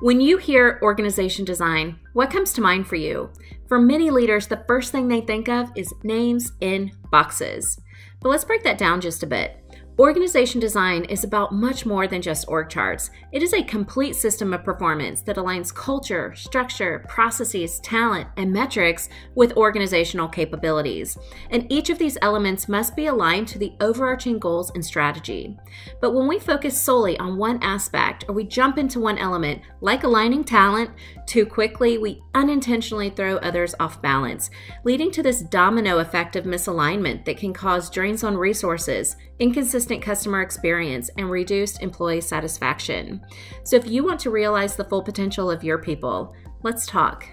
When you hear organization design, what comes to mind for you? For many leaders, the first thing they think of is names in boxes. But let's break that down just a bit. Organization design is about much more than just org charts. It is a complete system of performance that aligns culture, structure, processes, talent, and metrics with organizational capabilities. And each of these elements must be aligned to the overarching goals and strategy. But when we focus solely on one aspect or we jump into one element, like aligning talent, too quickly we unintentionally throw others off balance, leading to this domino effect of misalignment that can cause drains on resources, inconsistent customer experience, and reduced employee satisfaction. So, if you want to realize the full potential of your people, let's talk.